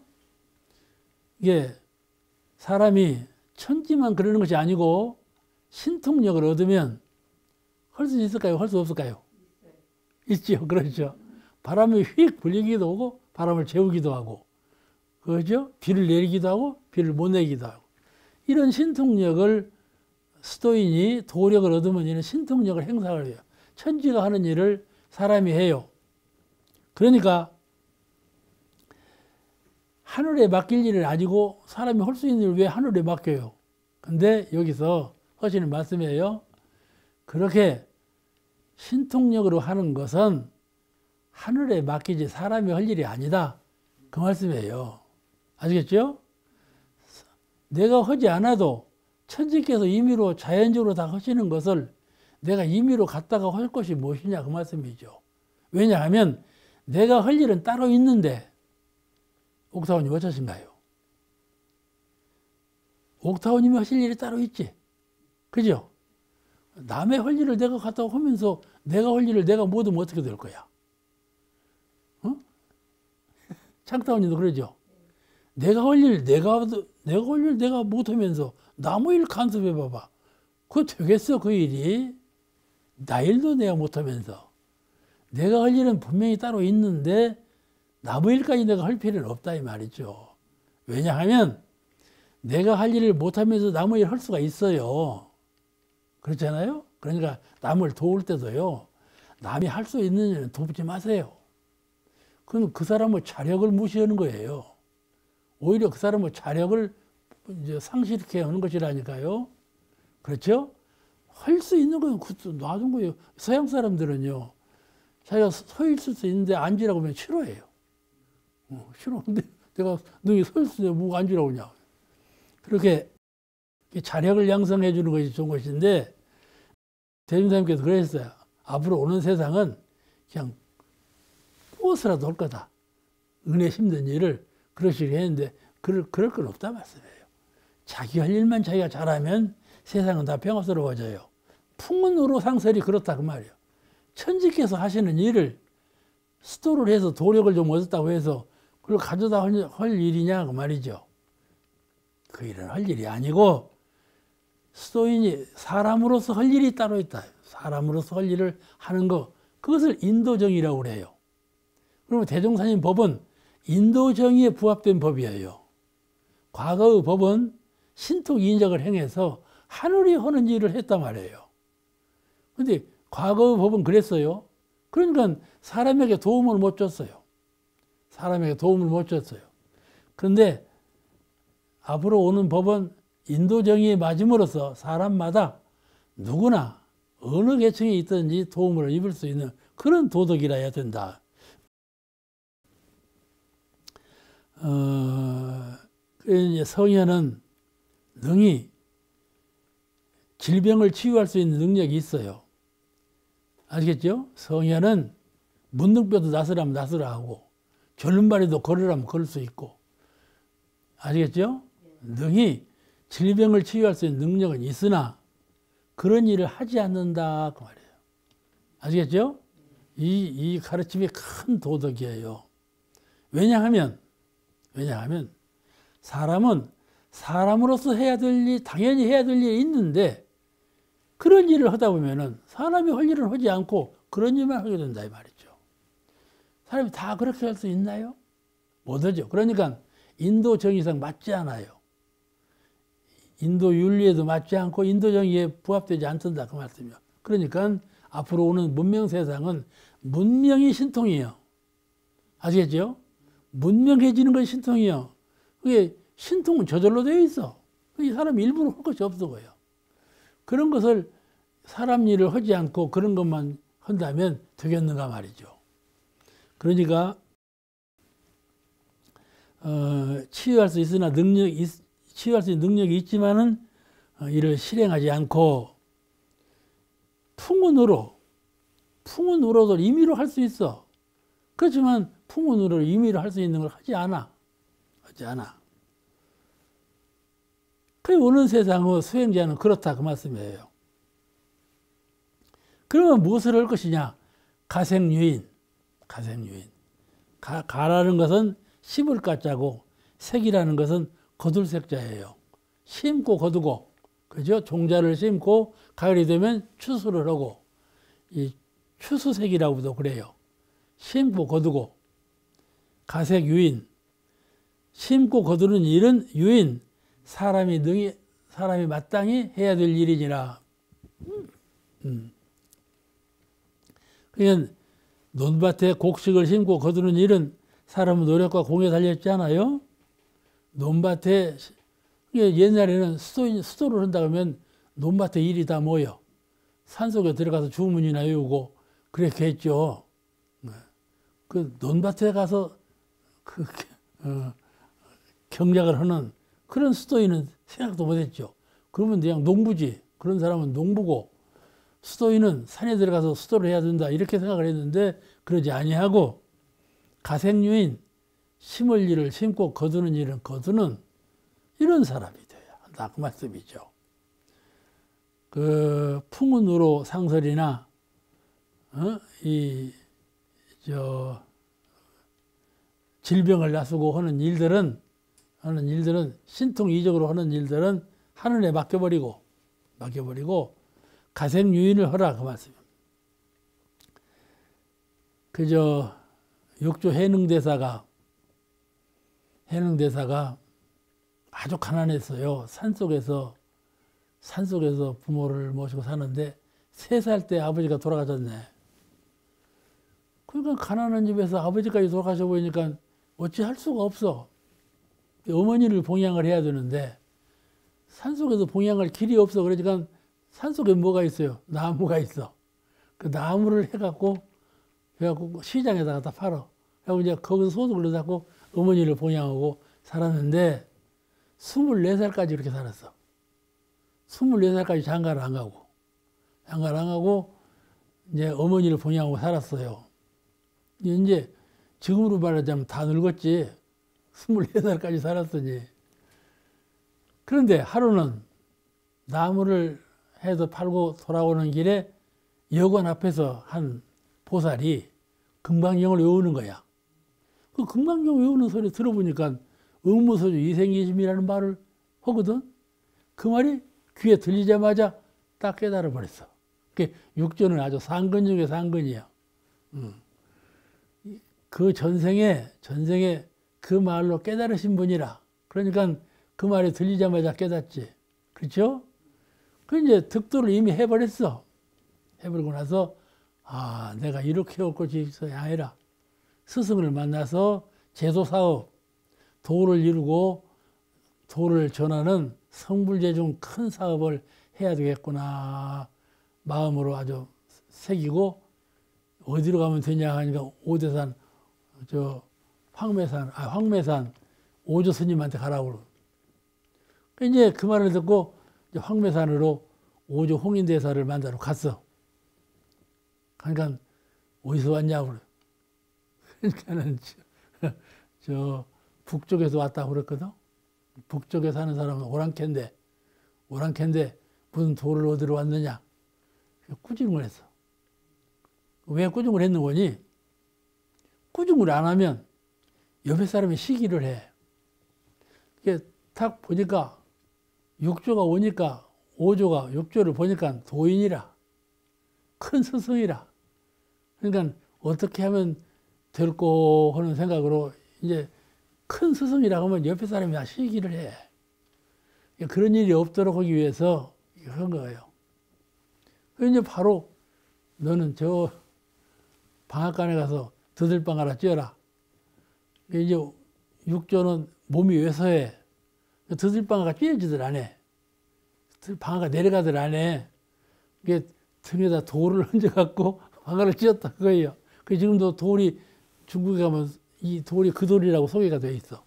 이게 사람이 천지만 그러는 것이 아니고 신통력을 얻으면 할 수 있을까요? 할 수 없을까요? 있죠. 그렇죠. 바람이 휙 불리기도 하고 바람을 재우기도 하고 그죠? 비를 내리기도 하고 비를 못 내기도 하고 이런 신통력을 스토인이 도력을 얻으면 이런 신통력을 행사를 해요. 천지가 하는 일을 사람이 해요. 그러니까 하늘에 맡길 일을 아니고 사람이 할 수 있는 일을 왜 하늘에 맡겨요? 근데 여기서 하시는 말씀이에요. 그렇게 신통력으로 하는 것은 하늘에 맡기지 사람이 할 일이 아니다. 그 말씀이에요. 아시겠죠? 내가 하지 않아도 천지께서 임의로 자연적으로 다 하시는 것을 내가 임의로 갖다가 할 것이 무엇이냐 그 말씀이죠. 왜냐하면 내가 할 일은 따로 있는데 옥타원님 어쩌신가요? 옥타원님이 하실 일이 따로 있지. 그죠? 남의 할 일을 내가 갖다 하면서 내가 할 일을 내가 못하면 어떻게 될 거야? 어? 창타원님도 그러죠? 내가 할 일, 내가, 내가 할 일 내가 못하면서 남의 일 간섭해 봐봐. 그거 되겠어, 그 일이? 나 일도 내가 못하면서. 내가 할 일은 분명히 따로 있는데 남의 일까지 내가 할 필요는 없다 이 말이죠. 왜냐하면 내가 할 일을 못하면서 남의 일 할 수가 있어요. 그렇잖아요. 그러니까 남을 도울 때도요. 남이 할 수 있는 일은 돕지 마세요. 그건 그 사람의 자력을 무시하는 거예요. 오히려 그 사람의 자력을 이제 상실케 하는 것이라니까요. 그렇죠? 할 수 있는 건 놔둔 거예요. 서양 사람들은요. 자기가 서 있을 수 있는데 앉으라고 하면 싫어해요. 어, 싫어. 근데 내가 너희 서 있을 때 뭐가 앉으라고 하냐. 그렇게 자력을 양성해 주는 것이 좋은 것인데 대중사님께서 그랬어요. 앞으로 오는 세상은 그냥 무엇이라도 할 거다. 은혜 힘든 일을 그러시게 했는데 그럴, 그럴 건 없다 말씀이에요. 자기 할 일만 자기가 잘하면 세상은 다 평화스러워져요. 풍문으로 상설이 그렇다 그 말이에요. 천지께서 하시는 일을 스토를 해서 도력을 좀 얻었다고 해서 그걸 가져다 할, 할 일이냐 그 말이죠. 그 일은 할 일이 아니고 스토인이 사람으로서 할 일이 따로 있다. 사람으로서 할 일을 하는 것 그것을 인도정이라고 그래요. 그러면 대종사님 법은 인도정의에 부합된 법이에요. 과거의 법은 신통 인적을 행해서 하늘이 하는 일을 했단 말이에요. 근데 과거의 법은 그랬어요. 그러니까 사람에게 도움을 못 줬어요. 사람에게 도움을 못 줬어요. 그런데 앞으로 오는 법은 인도정의에 맞음으로써 사람마다 누구나 어느 계층에 있든지 도움을 입을 수 있는 그런 도덕이라 해야 된다. 어, 성현은 능히 질병을 치유할 수 있는 능력이 있어요. 아시겠죠? 성현은 문둥뼈도 나서라면 나서라 하고 졸음발이도 걸으라면 걸을 수 있고 아시겠죠? 능히 질병을 치유할 수 있는 능력은 있으나 그런 일을 하지 않는다 그 말이에요. 아시겠죠? 이, 이 가르침이 큰 도덕이에요. 왜냐하면 왜냐하면 사람은 사람으로서 해야 될 일, 당연히 해야 될 일이 있는데 그런 일을 하다 보면은 사람이 할 일을 하지 않고 그런 일만 하게 된다 이 말이죠. 사람이 다 그렇게 할 수 있나요? 못하죠. 그러니까 인도 정의상 맞지 않아요. 인도 윤리에도 맞지 않고 인도 정의에 부합되지 않는다 그 말씀이요. 그러니까 앞으로 오는 문명 세상은 문명이 신통이에요. 아시겠죠? 문명해지는 것이 신통이요. 그게 신통은 저절로 되어 있어. 이 사람이 일부러 할 것이 없어 보여. 그런 것을 사람 일을 하지 않고 그런 것만 한다면 되겠는가 말이죠. 그러니까 어, 치유할 수 있으나 능력 치유할 수 있는 능력이 있지만은 어, 이를 실행하지 않고 풍운으로 풍운으로도 임의로 할 수 있어. 그렇지만 풍운으로 임의로 할 수 있는 걸 하지 않아. 하지 않아. 그 오는 세상의 수행자는 그렇다 그 말씀이에요. 그러면 무엇을 할 것이냐? 가생유인. 가생유인. 가, 가라는 것은 심을 가짜고 색이라는 것은 거둘 색자예요. 심고 거두고 그죠? 종자를 심고 가을이 되면 추수를 하고 이 추수색이라고도 그래요. 심고 거두고 가색 유인 심고 거두는 일은 유인 사람이 능히 사람이 마땅히 해야 될 일이니라. 음. 그냥 논밭에 곡식을 심고 거두는 일은 사람의 노력과 공에 달렸잖아요. 논밭에 옛날에는 수도, 수도를 한다 그러면 논밭에 일이 다 모여 산속에 들어가서 주문이나 외우고 그렇게 했죠. 네. 그 논밭에 가서 그 어, 경작을 하는 그런 수도인은 생각도 못했죠. 그러면 그냥 농부지. 그런 사람은 농부고 수도인은 산에 들어가서 수도를 해야 된다 이렇게 생각을 했는데 그러지 아니하고 가생유인 심을 일을 심고 거두는 일은 거두는 이런 사람이 돼야 한다 그 말씀이죠. 그 풍운으로 상설이나 어? 이저 질병을 나서고 하는 일들은 하는 일들은 신통이적으로 하는 일들은 하늘에 맡겨버리고 맡겨버리고 가생유인을 하라 그 말씀입니다. 그저 육조 해능 대사가 해능 대사가 아주 가난했어요. 산 속에서 산 속에서 부모를 모시고 사는데 세 살 때 아버지가 돌아가셨네. 그러니까 가난한 집에서 아버지까지 돌아가셔 보니까 어찌 할 수가 없어. 어머니를 봉양을 해야 되는데 산속에서 봉양할 길이 없어. 그러니까 산속에 뭐가 있어요? 나무가 있어. 그 나무를 해갖고 해갖고 시장에다가 다 팔어. 그리고 이제 거기서 소득을 내갖고 어머니를 봉양하고 살았는데 24살까지 이렇게 살았어. 24살까지 장가를 안 가고 장가를 안 가고 이제 어머니를 봉양하고 살았어요. 이제 지금으로 말하자면 다 늙었지. 24살까지 살았으니. 그런데 하루는 나무를 해서 팔고 돌아오는 길에 여관 앞에서 한 보살이 금강경을 외우는 거야. 그 금강경 외우는 소리 들어보니까 의무소주 이생기심이라는 말을 하거든. 그 말이 귀에 들리자마자 딱 깨달아 버렸어. 그 육조는 아주 상근 중에 상근이야. 그 전생에 전생에 그 말로 깨달으신 분이라. 그러니까 그 말이 들리자마자 깨닫지. 그렇죠? 그 이제 득도를 이미 해버렸어. 해버리고 나서 아 내가 이렇게 올 것이 있어야 아니라. 스승을 만나서 제도 사업, 도를 이루고 도를 전하는 성불제 중 큰 사업을 해야 되겠구나. 마음으로 아주 새기고 어디로 가면 되냐 하니까 오대산 저 황매산 아 황매산 오조 스님한테 가라고 그러 이제 그 말을 듣고 황매산으로 오조 홍인대사를 만나러 갔어. 그러니까 어디서 왔냐고 그러니까는 저, 저 북쪽에서 왔다고 그랬거든. 북쪽에 사는 사람은 오랑캐인데 오랑캐인데 무슨 돌을 얻으러 왔느냐. 꾸중을 했어. 왜 꾸중을 했는 거니? 꾸중을 안 하면 옆에 사람이 시기를 해. 이게 탁 보니까 육조가 오니까 오조가 육조를 보니까 도인이라 큰 스승이라 그러니까 어떻게 하면 될고 하는 생각으로 이제 큰 스승이라고 하면 옆에 사람이 다 시기를 해. 그런 일이 없도록 하기 위해서 한 거예요. 이제 바로 너는 저 방앗간에 가서 드들방 하나 찌어라. 이제 육조는 몸이 왜서해. 드들방아가 찌어지들 안 해. 방아가 내려가들 안 해. 이게 등에다 돌을 얹어갖고 방아를 찧었다 그거예요. 그 지금도 돌이 중국에 가면 이 돌이 그 돌이라고 소개가 돼 있어.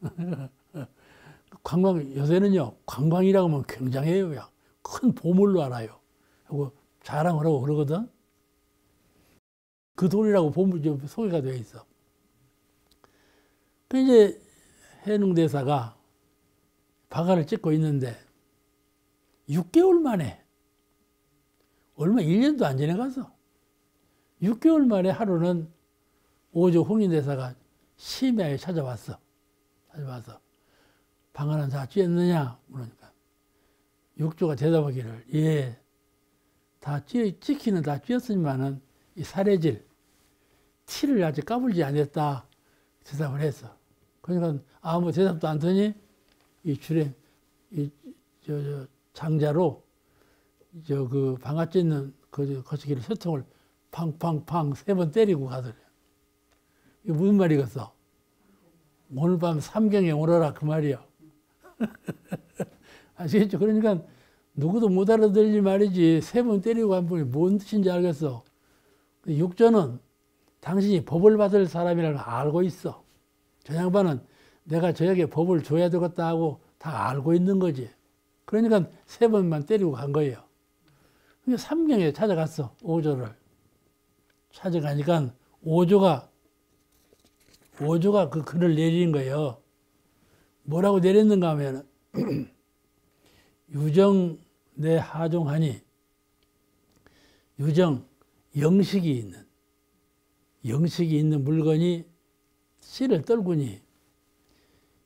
관광 요새는요 관광이라고 하면 굉장해요. 큰 보물로 알아요. 하고 자랑을 하고 그러거든. 그 돌이라고 보물 소개가 돼 있어. 그 이제 해능대사가 바가를 찍고 있는데 6개월 만에 얼마 1년도 안 지나가서 6개월 만에 하루는 오조 홍인대사가 심야에 찾아왔어. 찾아와서 방 하나 다 찧었느냐 그러니까 육조가 대답하기를 예, 다 찧, 찍히는 다 찧었으니만은 이 사례질 티를 아직 까불지 않았다 대답을 했어. 그러니까 아무 대답도 안 더니 이 줄에 이저 저 장자로 저 그 방아 찧는 그 거시기를 소통을 팡팡팡 세 번 때리고 가더래. 이게 무슨 말이겠어? 오늘 밤 삼경에 오너라 그 말이야. 아시겠죠? 그러니까 누구도 못 알아들릴 말이지 세 번 때리고 간 분이 뭔 뜻인지 알겠어. 육조는 당신이 법을 받을 사람이라는 걸 알고 있어. 저 양반은 내가 저에게 법을 줘야 되겠다 하고 다 알고 있는 거지. 그러니까 세 번만 때리고 간 거예요. 삼경에 찾아갔어, 오조를. 찾아가니까 오조가, 오조가 그 글을 내린 거예요. 뭐라고 내렸는가 하면, 유정 내 하종하니, 유정, 영식이 있는, 영식이 있는 물건이 씨를 떨구니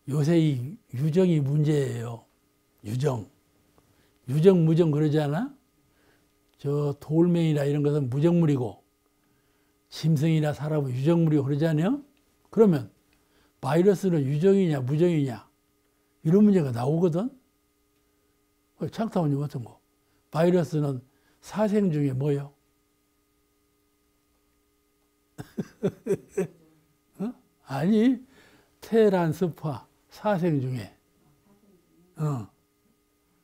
요새 이 유정이 문제예요. 유정. 유정, 무정 그러지 않아? 저 돌멩이나 이런 것은 무정물이고 짐승이나 사람은 유정물이고 그러지 않아요? 그러면 바이러스는 유정이냐 무정이냐 이런 문제가 나오거든. 창타원님 어떤 거? 바이러스는 사생 중에 뭐요? 어? 아니 테란 스파 사생 중에 어,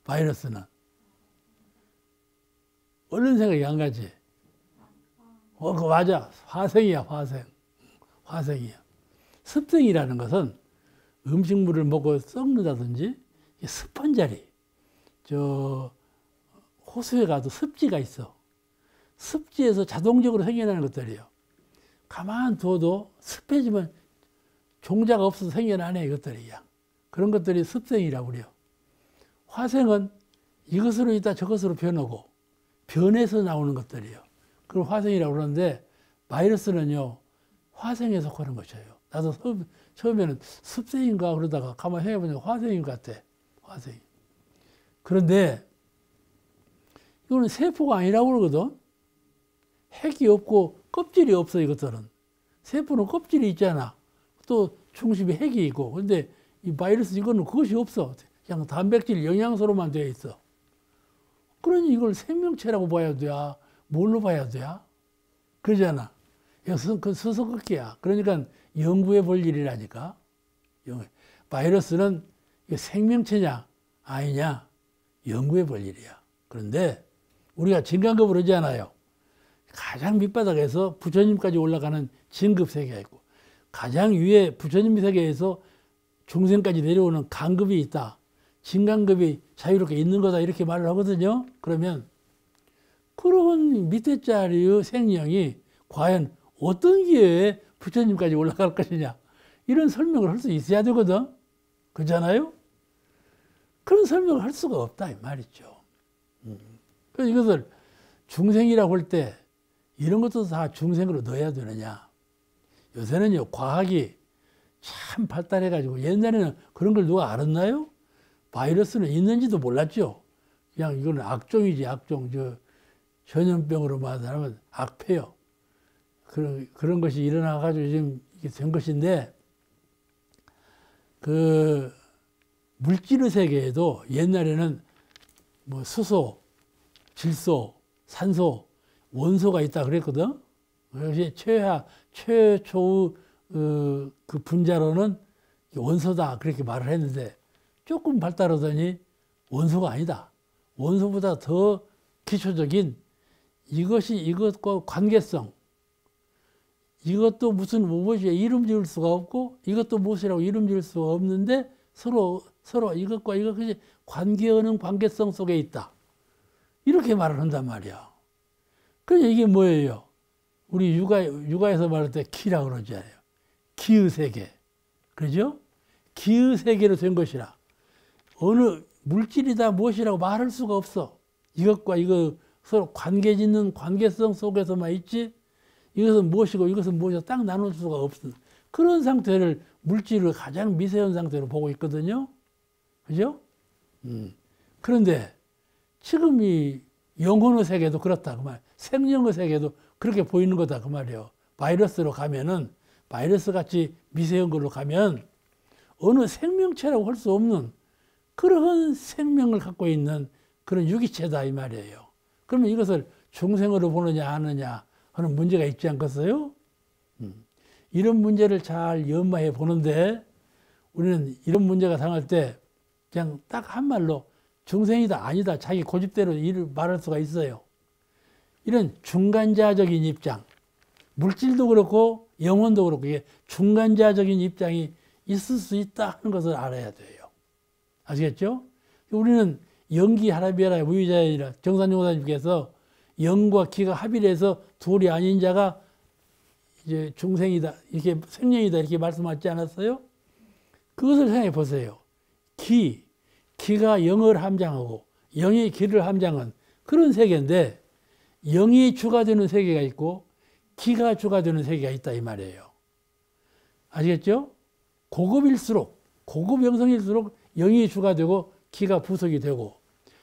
바이러스는 얼른 생각이 안 가지. 어, 그 맞아. 화생이야, 화생. 화생이야. 습생이라는 것은 음식물을 먹고 썩는다든지 습한 자리, 저 호수에 가도 습지가 있어. 습지에서 자동적으로 생겨나는 것들이에요. 가만 둬도 습해지면 종자가 없어서 생겨나네 이것들이야. 그런 것들이 습생이라고 그래요. 화생은 이것으로 있다 저것으로 변하고 변해서 나오는 것들이에요. 그걸 화생이라고 그러는데 바이러스는요 화생에 속하는 것이에요. 나도 처음에는 습생인가 그러다가 가만히 해보니까 화생인 것 같아. 화생. 그런데 이거는 세포가 아니라고 그러거든. 핵이 없고 껍질이 없어 이것들은. 세포는 껍질이 있잖아. 또 중심에 핵이 있고. 근데 이 바이러스 이거는 그것이 없어. 그냥 단백질 영양소로만 되어 있어. 그러니 이걸 생명체라고 봐야 돼. 뭘로 봐야 돼? 그러잖아. 그 서서긋기야. 그러니까 연구해 볼 일이라니까. 바이러스는 생명체냐 아니냐 연구해 볼 일이야. 그런데 우리가 진간급을 하지 않아요. 가장 밑바닥에서 부처님까지 올라가는 진급 세계가 있고 가장 위에 부처님 세계에서 중생까지 내려오는 간급이 있다. 진간급이 자유롭게 있는 거다 이렇게 말을 하거든요. 그러면 그런 밑에 자리의 생명이 과연 어떤 기회에 부처님까지 올라갈 것이냐 이런 설명을 할 수 있어야 되거든. 그렇잖아요? 그런 설명을 할 수가 없다 이 말이죠. 음. 그래서 이것을 중생이라고 할 때 이런 것도 다 중생으로 넣어야 되느냐. 요새는요 과학이 참 발달해가지고 옛날에는 그런 걸 누가 알았나요? 바이러스는 있는지도 몰랐죠. 그냥 이거는 악종이지, 악종. 저, 전염병으로 말하면 악폐요. 그런, 그런 것이 일어나가지고 지금 이게 된 것인데, 그, 물질의 세계에도 옛날에는 뭐 수소, 질소, 산소, 원소가 있다 그랬거든. 그것이 최하, 최초의 어, 그 분자로는 원소다. 그렇게 말을 했는데, 조금 발달하더니 원소가 아니다. 원소보다 더 기초적인 이것이 이것과 관계성. 이것도 무슨 무엇이 이름 지을 수가 없고 이것도 무엇이라고 이름 지을 수가 없는데 서로 서로 이것과 이것이 관계하는 관계성 속에 있다. 이렇게 말을 한단 말이야. 그러니 이게 뭐예요? 우리 육아, 육아에서 말할 때 기라고 그러잖아요. 기의 세계. 그죠? 기의 세계로 된 것이라. 어느 물질이다 무엇이라고 말할 수가 없어. 이것과 이거 서로 관계 짓는 관계성 속에서만 있지 이것은 무엇이고 이것은 무엇이고 딱 나눌 수가 없어. 그런 상태를 물질을 가장 미세한 상태로 보고 있거든요. 그죠? 음. 그런데 지금 이 영혼의 세계도 그렇다. 그 말. 생명의 세계도 그렇게 보이는 거다. 그 말이에요. 바이러스로 가면은 바이러스 같이 미세한 걸로 가면 어느 생명체라고 할 수 없는 그러한 생명을 갖고 있는 그런 유기체다 이 말이에요. 그러면 이것을 중생으로 보느냐 아느냐 하는 문제가 있지 않겠어요? 음. 이런 문제를 잘 연마해 보는데 우리는 이런 문제가 당할 때 그냥 딱 한 말로 중생이다 아니다 자기 고집대로 일을 말할 수가 있어요. 이런 중간자적인 입장 물질도 그렇고 영혼도 그렇고 이게 중간자적인 입장이 있을 수 있다 하는 것을 알아야 돼요. 아시겠죠? 우리는 영기 하라비아라 무위자이라 정산용 사님께서 영과 기가 합의를 해서 둘이 아닌 자가 이제 중생이다 이렇게 생명이다 이렇게 말씀하지 않았어요? 그것을 생각해 보세요. 기, 기가 영을 함장하고 영이 기를 함장한 그런 세계인데 영이 주가 되는 세계가 있고 기가 주가 되는 세계가 있다 이 말이에요. 아시겠죠? 고급일수록 고급 영성일수록 영이 주가 되고 기가 부속이 되고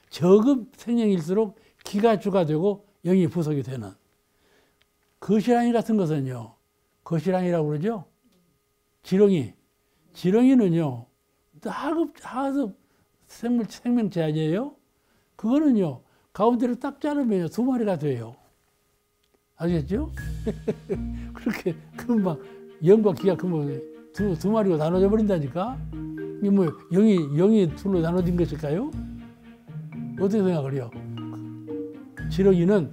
저급 생명일수록 기가 주가 되고 영이 부속이 되는 거시랑이 같은 것은요. 거시랑이라고 그러죠. 지렁이. 지렁이는요. 하급, 하급 생물, 생명체 아니에요? 그거는요. 가운데를 딱 자르면 두 마리가 돼요. 아시겠죠? 그렇게 금방 영과 기가 금방 두, 두 마리가 나눠져 버린다니까? 이게 뭐 영이 영이 둘로 나눠진 것일까요? 어떻게 생각을 해요? 지렁이는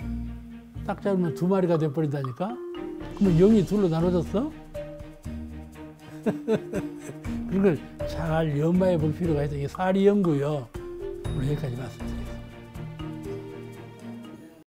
딱 잡으면 두 마리가 돼 버린다니까? 그러면 영이 둘로 나눠졌어? 그런 걸 잘 연마해 볼 필요가 있다. 이게 사리 연구요. 오늘 여기까지 말씀드립니다.